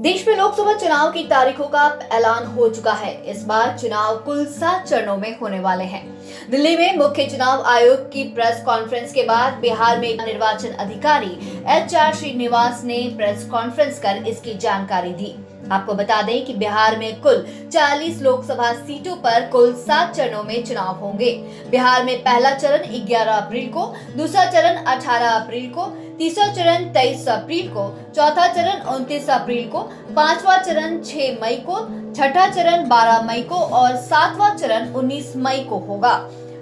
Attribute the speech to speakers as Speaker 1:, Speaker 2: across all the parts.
Speaker 1: देश में लोकसभा चुनाव की तारीखों का ऐलान हो चुका है। इस बार चुनाव कुल सात चरणों में होने वाले हैं। दिल्ली में मुख्य चुनाव आयोग की प्रेस कॉन्फ्रेंस के बाद बिहार में निर्वाचन अधिकारी एच आर श्रीनिवास ने प्रेस कॉन्फ्रेंस कर इसकी जानकारी दी। आपको बता दें कि बिहार में कुल 40 लोकसभा सीटों पर कुल सात चरणों में चुनाव होंगे। बिहार में पहला चरण 11 अप्रैल को, दूसरा चरण 18 अप्रैल को तीसरा चरण 23 अप्रैल को, चौथा चरण 29 अप्रैल को, पांचवा चरण 6 मई को, छठा चरण 12 मई को और सातवां चरण 19 मई को होगा।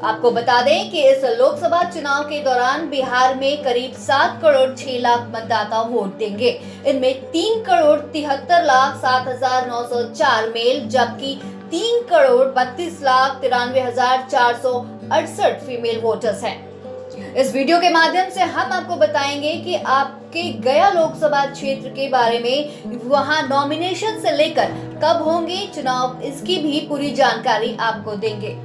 Speaker 1: आपको बता दें कि इस लोकसभा चुनाव के दौरान बिहार में करीब सात करोड़ छह लाख मतदाता वोट देंगे। इनमें तीन करोड़ तिहत्तर लाख सात हज़ार नौ सौ चार मेल, जबकि तीन करोड़ बत्तीस लाख तिरानवे हज़ार चार सौ अड़सठ फीमेल वोटर्स हैं। इस वीडियो के माध्यम से हम आपको बताएँगे कि आपके गया लोकसभा क्षेत्र के बारे में वहाँ नॉमिनेशन से लेकर कब होंगे चुनाव, इसकी भी पूरी जानकारी आपको देंगे।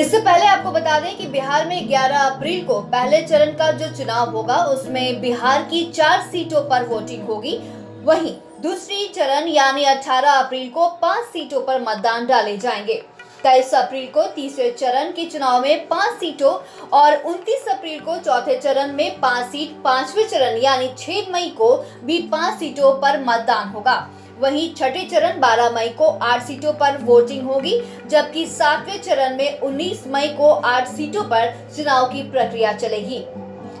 Speaker 1: इससे पहले आपको बता दें कि बिहार में 11 अप्रैल को पहले चरण का जो चुनाव होगा, उसमें बिहार की चार सीटों पर वोटिंग होगी। वहीं दूसरी चरण, यानी 18 अप्रैल को पाँच सीटों पर मतदान डाले जाएँगे। तेईस अप्रैल को तीसरे चरण के चुनाव में पाँच सीटों और 29 अप्रैल को चौथे चरण में पाँच सीट, पाँचवें चरण यानी 6 मई को भी पाँच सीटों पर मतदान होगा। वहीं छठे चरण 12 मई को आठ सीटों पर वोटिंग होगी, जबकि सातवें चरण में 19 मई को आठ सीटों पर चुनाव की प्रक्रिया चलेगी।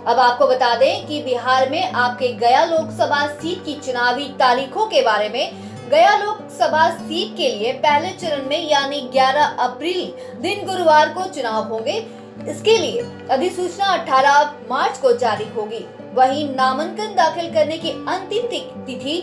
Speaker 1: अब आपको बता दें कि बिहार में आपके गया लोकसभा सीट की चुनावी तारीखों के बारे में गया लोकसभा सीट के लिए पहले चरण में, यानी 11 अप्रैल दिन गुरुवार को चुनाव होंगे। इसके लिए अधिसूचना 18 मार्च को जारी होगी। वहीं नामांकन दाखिल करने की अंतिम तिथि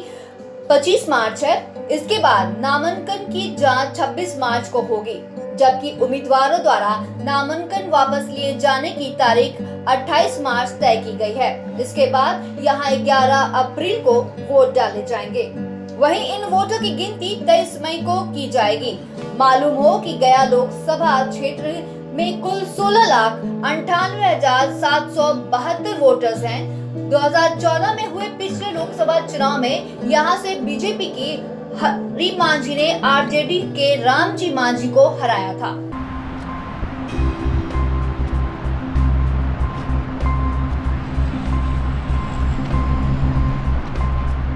Speaker 1: 25 मार्च है। इसके बाद नामांकन की जाँच 26 मार्च को होगी, जबकि उम्मीदवारों द्वारा नामांकन वापस लिए जाने की तारीख 28 मार्च तय की गई है। इसके बाद यहाँ 11 अप्रैल को वोट डाले जाएँगे। वहीं इन वोटों की गिनती 23 मई को की जाएगी। मालूम हो कि गया लोकसभा क्षेत्र में कुल 16 लाख अंठानवे हज़ार सात सौ बहत्तर वोटर्स हैं। 2014 में हुए पिछले लोकसभा चुनाव में यहाँ से बीजेपी की हरी मांझी ने आरजेडी के रामजी मांझी को हराया था।